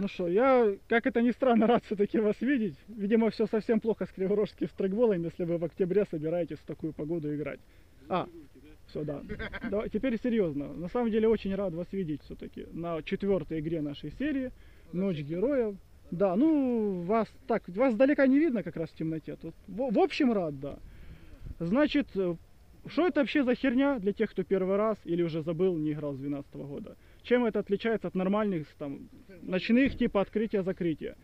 Ну что, я, как это ни странно, рад все-таки вас видеть. Видимо, все совсем плохо с криворожским стрейкболом, если вы в октябре собираетесь в такую погоду играть. А, все, да. да. Теперь серьезно. На самом деле очень рад вас видеть все-таки на четвертой игре нашей серии «Ночь героев». Да, ну, вас так, вас далеко не видно как раз в темноте. Тут, в, в общем, рад, да. Значит, э, что это вообще за херня для тех, кто первый раз или уже забыл, не играл с 2012 года? Чем это отличается от нормальных там, ночных типа открытия-закрытия?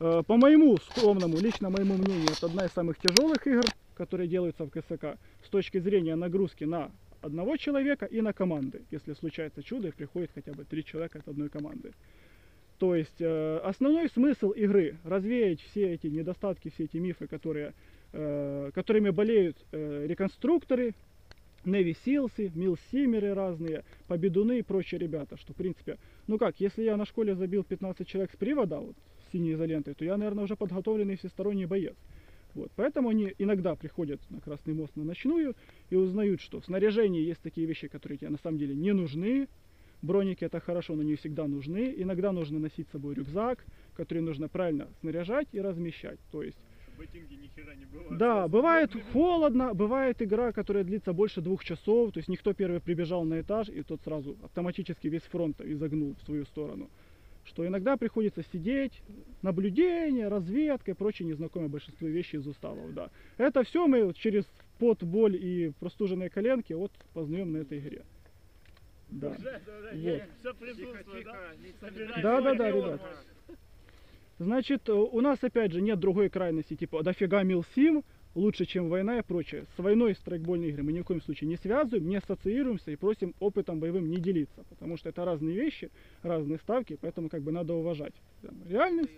Э, по моему скромному, лично моему мнению, это одна из самых тяжелых игр, которые делаются в КСК с точки зрения нагрузки на одного человека и на команды. Если случается чудо и приходит хотя бы три человека от одной команды. То есть э, основной смысл игры развеять все эти недостатки, все эти мифы, которые, э, которыми болеют э, реконструкторы, Неви Силсы, Милсимеры разные, Победуны и прочие ребята. Что в принципе, ну как, если я на школе забил 15 человек с привода, вот, с синей изолентой, то я, наверное, уже подготовленный всесторонний боец. Вот, поэтому они иногда приходят на Красный мост на ночную и узнают, что в снаряжении есть такие вещи, которые тебе на самом деле не нужны, Броники это хорошо, но не всегда нужны. Иногда нужно носить с собой рюкзак, который нужно правильно снаряжать и размещать. То есть Ботинки ни хера не бывает. да, бывает холодно, бывает игра, которая длится больше двух часов, то есть никто первый прибежал на этаж, и тот сразу автоматически весь фронт изогнул в свою сторону. Что иногда приходится сидеть, наблюдение, разведка и прочие незнакомые большинству вещи из уставов. Да. Это все мы через пот, боль и простуженные коленки вот познаем на этой игре. Да. Уже, уже, Вот. все присутствует, да? Да, да, да, ребят. Значит, э, у нас опять же нет другой крайности, типа дофига милсим, лучше, чем война и прочее. С войной и страйкбольной игры мы ни в коем случае не связываем, не ассоциируемся и просим опытом боевым не делиться, потому что это разные вещи, разные ставки, поэтому как бы надо уважать реальность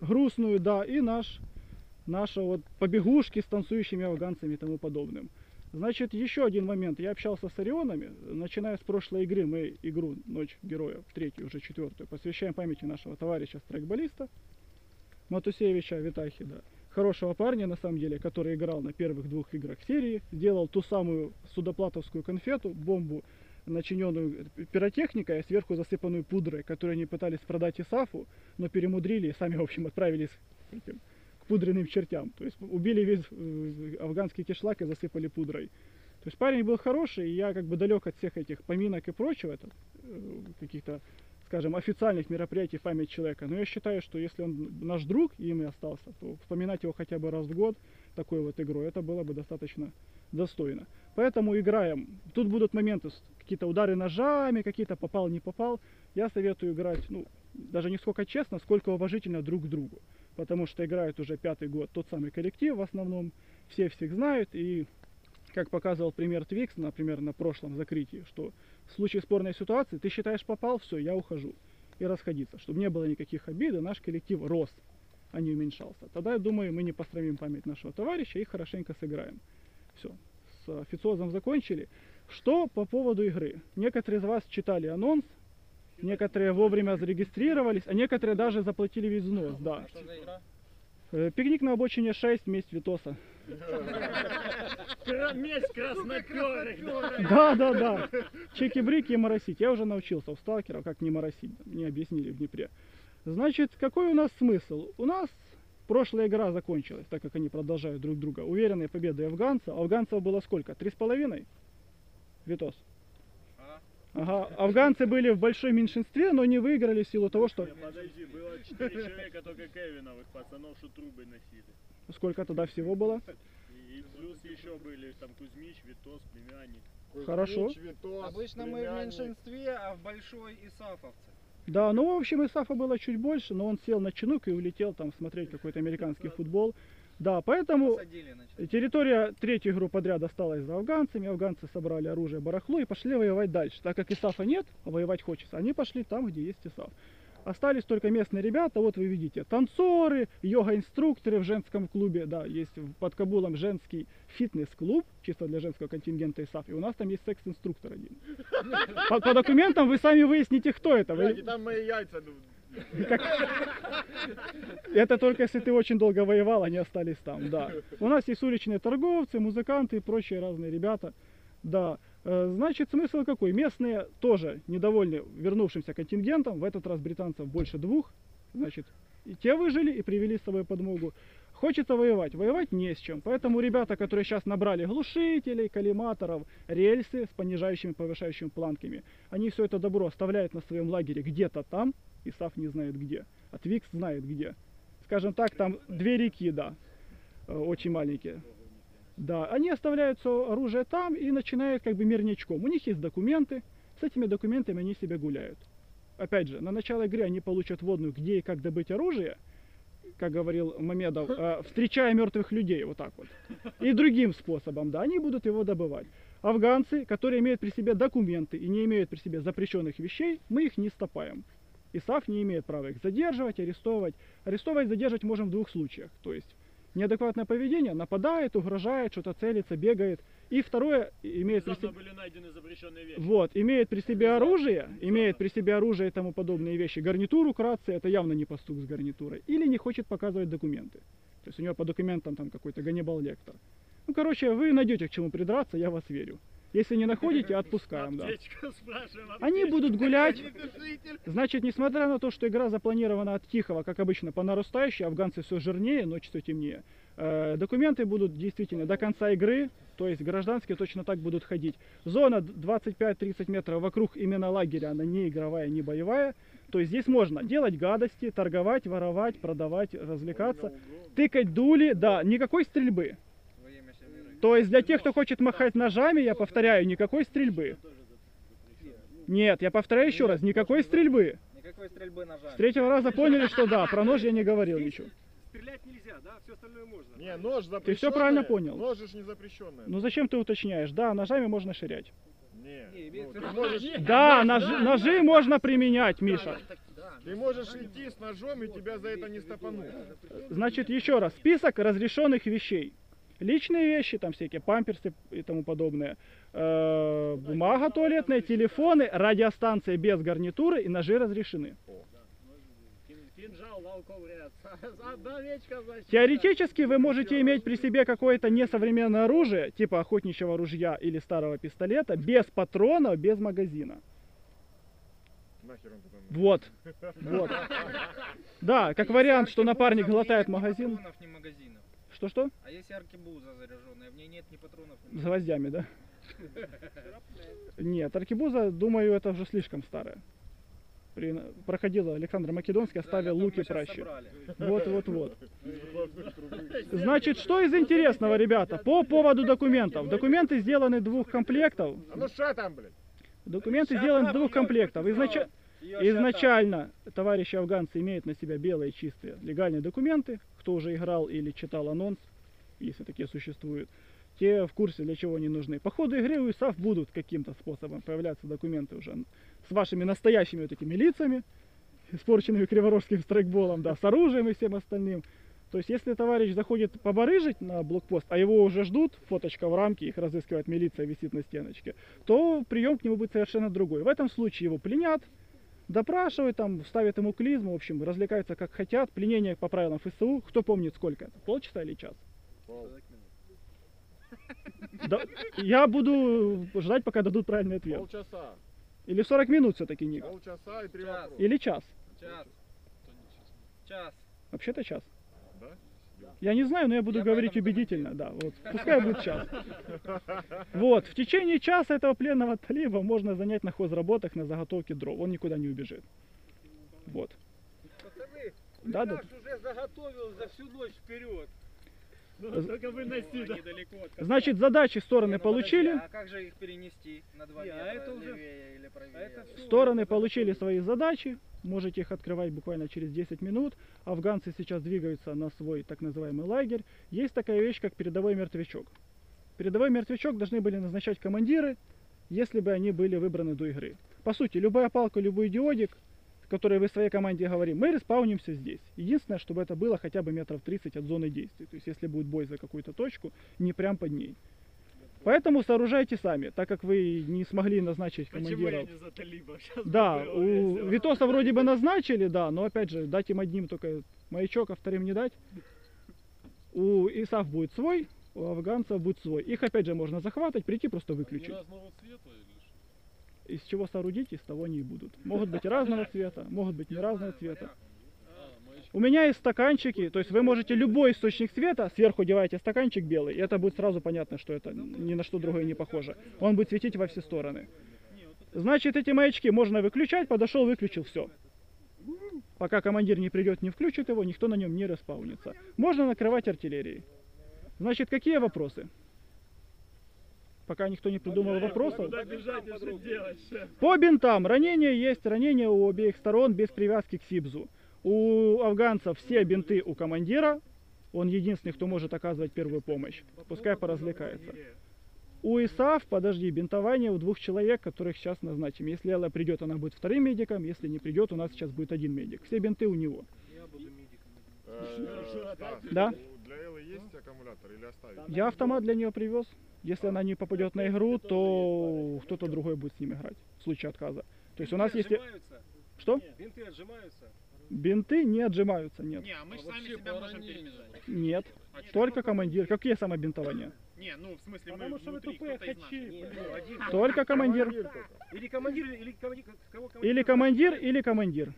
грустную, да, и наш, наши вот побегушки с танцующими афганцами и тому подобным. Значит, еще один момент. Я общался с Орионами. Начиная с прошлой игры, мы игру «Ночь героев», третью, уже четвертую, посвящаем памяти нашего товарища страйкболиста Матусевича Витахи, да. Хорошего парня, на самом деле, который играл на первых двух играх серии, сделал ту самую судоплатовскую конфету, бомбу, начиненную пиротехникой, а сверху засыпанную пудрой, которую они пытались продать Исафу, но перемудрили и сами, в общем, отправились к этим, к пудренным чертям. То есть убили весь э, афганский кишлак и засыпали пудрой. То есть парень был хороший, и я как бы далек от всех этих поминок и прочего, э, каких-то, скажем, официальных мероприятий в память человека. Но я считаю, что если он наш друг и им и остался, то вспоминать его хотя бы раз в год такой вот игрой, это было бы достаточно достойно. Поэтому играем. Тут будут моменты, какие-то удары ножами, какие-то попал, не попал. Я советую играть, ну, даже не сколько честно, сколько уважительно друг к другу. Потому что играют уже пятый год тот самый коллектив в основном, все всех знают. И, как показывал пример Твикс, например, на прошлом закрытии, что в случае спорной ситуации ты считаешь попал, все, я ухожу. И расходиться, чтобы не было никаких обид, и наш коллектив рос, а не уменьшался. Тогда, я думаю, мы не пострамим память нашего товарища и хорошенько сыграем. Все, с официозом закончили. Что по поводу игры? Некоторые из вас читали анонс, некоторые вовремя зарегистрировались, а некоторые даже заплатили взнос, да. Э, Пикник на обочине 6, месть Витоса. Месть красноперых. Да, да. да. Чеки-брики и моросить. Я уже научился у сталкеров, как не моросить. Мне объяснили в Днепре. Значит, какой у нас смысл? У нас прошлая игра закончилась, так как они продолжают друг друга. Уверенной победой афганца. Афганцев было сколько? Три с половиной? Витос. Ага. Ага, афганцы были в большом меньшинстве, но не выиграли в силу того, что... Подожди, было четыре человека, только Кевиновых пацанов, что трубы носили. Сколько тогда всего было? И, плюс еще были там Кузьмич, Витос, племянник. Хорошо. Обычно мы в меньшинстве, а в большой исафовцы. Да, ну, в общем, Исафа было чуть больше, но он сел на чинук и улетел там смотреть какой-то американский футбол. Да, поэтому территория третью игру подряд осталась за афганцами. Афганцы собрали оружие, барахло и пошли воевать дальше. Так как Исафа нет, а воевать хочется, они пошли там, где есть Исаф. Остались только местные ребята, вот вы видите, танцоры, йога-инструкторы в женском клубе, да, есть под Кабулом женский фитнес-клуб, чисто для женского контингента ИСАФ, и у нас там есть секс-инструктор один. По, по документам вы сами выясните, кто это. Вы- там мои яйца, ну, Это только если ты очень долго воевал, они остались там, да. У нас есть уличные торговцы, музыканты и прочие разные ребята. Да. Э, Значит, смысл какой? Местные тоже недовольны вернувшимся контингентом. В этот раз британцев больше двух. Значит, и те выжили и привели с собой подмогу. Хочется воевать, воевать не с чем. Поэтому ребята, которые сейчас набрали глушителей, коллиматоров, рельсы с понижающими, повышающими планками, они все это добро оставляют на своем лагере где-то там, и САФ не знает где. А Твикс знает где. Скажем так, там две реки, да, э, очень маленькие. Да, они оставляют всё оружие там и начинают как бы мирнячком. У них есть документы, с этими документами они себе гуляют. Опять же, на начало игры они получат водную, где и как добыть оружие, как говорил Мамедов, э, встречая мертвых людей, вот так вот. И другим способом, да, они будут его добывать. Афганцы, которые имеют при себе документы и не имеют при себе запрещенных вещей, мы их не стопаем. ИСАФ не имеет права их задерживать, арестовывать. Арестовывать, задерживать можем в двух случаях. То есть неадекватное поведение, нападает, угрожает, что-то целится, бегает. И второе, имеет при себе... были найдены запрещенные вещи. Вот, имеет при себе оружие, имеет при себе оружие и тому подобные вещи, гарнитуру кратце, это явно не пастух с гарнитурой, или не хочет показывать документы. То есть у него по документам там какой-то Ганнибал Лектор. Ну, короче, вы найдете к чему придраться, я вас верю. Если не находите, отпускаем, да. Они будут гулять. Значит, несмотря на то, что игра запланирована от Тихого, как обычно, по нарастающей, афганцы все жирнее, ночь все темнее, э, документы будут действительно до конца игры, то есть гражданские точно так будут ходить. Зона 25-30 метров вокруг именно лагеря, она не игровая, не боевая. То есть здесь можно делать гадости, торговать, воровать, продавать, развлекаться, тыкать дули, да, никакой стрельбы. То есть для тех, кто хочет махать ножами, я повторяю, никакой стрельбы. Нет, я повторяю еще раз, никакой стрельбы. Никакой стрельбы ножами. С третьего раза поняли, что да, про нож я не говорил ничего. Стрелять нельзя, да? Все остальное можно. Не, нож запрещенный. Ты всё правильно понял. Нож же не запрещенный. Ну зачем ты уточняешь? Да, ножами можно ширять. Не, Не, ну, ты можешь, Да, ножи, ножи можно применять, Миша. ты можешь идти с ножом и тебя за это не стопанут. Значит, еще раз, список разрешенных вещей. Личные вещи, там всякие памперсы и тому подобное. Э, бумага туалетная, телефоны, радиостанции без гарнитуры и ножи разрешены. Теоретически вы можете иметь при себе какое-то несовременное оружие, типа охотничьего ружья или старого пистолета, без патронов, без магазина. Вот. Вот. Да, как вариант, что напарник глотает ни магазин. Что-что? А если аркебуза заряженная, в ней нет ни патронов, ни С гвоздями, да? Нет, аркебуза, думаю, это уже слишком старая. При- Проходила Александр Македонский, оставил Да, луки собрали. Вот, вот, вот. Значит, что из интересного, ребята, по поводу документов. Документы сделаны двух комплектов. А ну ша там, блядь. Документы сделаны двух комплектов. Изнача- Её ща Изначально товарищи афганцы имеют на себя белые чистые легальные документы. Кто уже играл или читал анонс, если такие существуют, те в курсе, для чего они нужны. По ходу игры у ИСАФ будут каким-то способом появляться документы уже с вашими настоящими вот этими лицами, испорченными криворожским страйкболом, да, с оружием и всем остальным. То есть, если товарищ заходит побарыжить на блокпост, а его уже ждут, фоточка в рамке, их разыскивает милиция, висит на стеночке, то прием к нему будет совершенно другой. В этом случае его пленят, допрашивают, там, ставят ему клизму, в общем, развлекаются как хотят. Пленение по правилам ФСУ, кто помнит сколько это, полчаса или час? Да, я буду ждать, пока дадут правильный ответ. Полчаса. Или 40 минут все-таки, Ник. Полчаса и три Час. Или час. Час. Час. Вообще-то час. Я не знаю, но я буду Я говорить убедительно, да. Вот. Пускай будет час. Вот. В течение часа этого пленного талиба можно занять на хозработах на заготовке дров. Он никуда не убежит. Вот. Пацаны, Да, да. уже заготовил за всю ночь вперед. Ну, только выноси, да. Значит, задачи Не, стороны ну подожди, получили. А как же их перенести на два Не, а метра это уже- левее или правее? а это Стороны это получили свои задачи. Можете их открывать буквально через 10 минут. Афганцы сейчас двигаются на свой так называемый лагерь. Есть такая вещь, как передовой мертвячок. Передовой мертвячок должны были назначать командиры, если бы они были выбраны до игры. По сути, любая палка, любой диодик, который вы своей команде говорим, мы респаунимся здесь. Единственное, чтобы это было хотя бы метров 30 от зоны действия. То есть, если будет бой за какую-то точку, не прям под ней. Поэтому сооружайте сами, так как вы не смогли назначить Почему командира. я не за талибов? Сейчас Да, у. Витоса вроде бы назначили, да, но опять же, дать им одним только маячок, а вторым не дать. У ИСАФ будет свой, у афганцев будет свой. Их опять же можно захватывать, прийти просто выключить. разного цвета или? Из чего соорудить, из того они и будут. Могут быть разного цвета, могут быть не разного цвета. У меня есть стаканчики, то есть вы можете любой источник света, сверху деваете стаканчик белый, и это будет сразу понятно, что это ни на что другое не похоже. Он будет светить во все стороны. Значит, эти маячки можно выключать, подошел, выключил, все. Пока командир не придет, не включит его, никто на нем не респаунится. Можно накрывать артиллерией. Значит, какие вопросы? Пока никто не придумал вопросов. Куда бежать и что делать, шеф? По бинтам. Ранения есть, ранения у обеих сторон без привязки к СИБЗу. У афганцев все бинты у командира. Он единственный, кто может оказывать первую помощь. Пускай поразвлекается. У ИСАФ, подожди, бинтование у двух человек, которых сейчас назначим. Если Элла придет, она будет вторым медиком. Если не придет, у нас сейчас будет один медик. Все бинты у него. Э, Стас, Да. у- Для Эллы есть аккумулятор или оставить? Я автомат для нее привез. Если она не попадет на игру, то кто-то другой будет с ним играть в случае отказа. То есть у нас есть... Отжимаются? Что? Бинты отжимаются? Бинты не отжимаются, нет. Не, а мы же сами себя можем перевязать. Нет. А? Только командир. Какие самобинтования? Не, ну в смысле мы Потому что вы внутри, тупые из нас. хачи. Только командир. Или командир, или командир, кого командир? Или командир, или командир.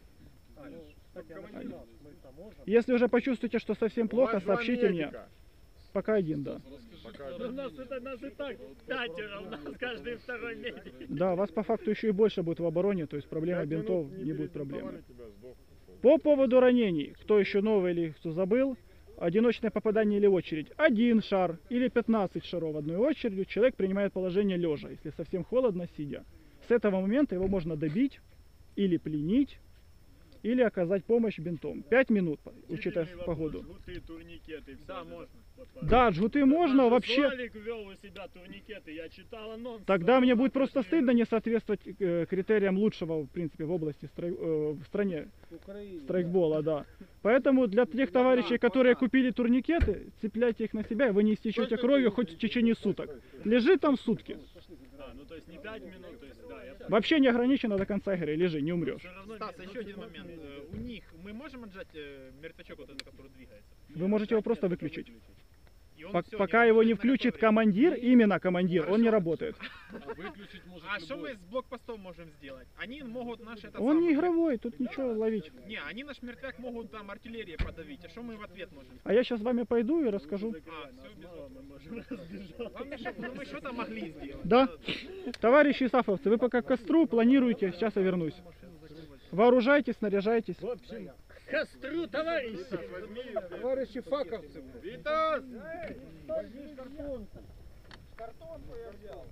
А, ну, командир. Если уже почувствуете, что совсем плохо, сообщите мне. Пока один, да. Пока У один. нас это нас и так пятеро, у нас каждый второй медик. Да, вас по факту еще и больше будет в обороне, то есть проблема бинтов минут не будет проблемы. По поводу ранений, кто еще новый или кто забыл, одиночное попадание или очередь. Один шар или 15 шаров одной очередью, человек принимает положение лежа, если совсем холодно, сидя. С этого момента его можно добить или пленить, или оказать помощь бинтом. Пять минут, учитывая погоду. Жгуты, турникеты, Да, можно. Да, джгуты можно вообще. Вел у себя турникеты, я читал анонс. Тогда но мне будет просто стыдно не соответствовать э, критериям лучшего, в принципе, в области строй- э, в стране страйкбола, да. Поэтому для тех товарищей, которые купили турникеты, цепляйте их на себя, и вы не истечете кровью хоть в течение суток. Лежи там сутки. А, ну то есть не 5 минут, то есть да, Вообще не ограничено до конца игры, лежи, не умрешь. Стас, еще один 40 момент. Э, У них мы можем отжать э, мертвячок вот этот, который двигается? Вы можете его просто выключить. Пок- всё, Пока его не включит командир, именно командир, он не Хорошо. работает. А что мы с блокпостом можем сделать? Они могут наш это Он не игровой, тут ничего ловить. Не, они наш мертвяк могут там артиллерией подавить. А что мы в ответ можем? А я сейчас с вами пойду и расскажу. А, все, мы что-то могли сделать. Да. Товарищи исафовцы, вы пока к костру планируете, сейчас я вернусь. Вооружайтесь, снаряжайтесь. Костру, товарищи! Товарищи факовцы. Витас! Картонку я взял.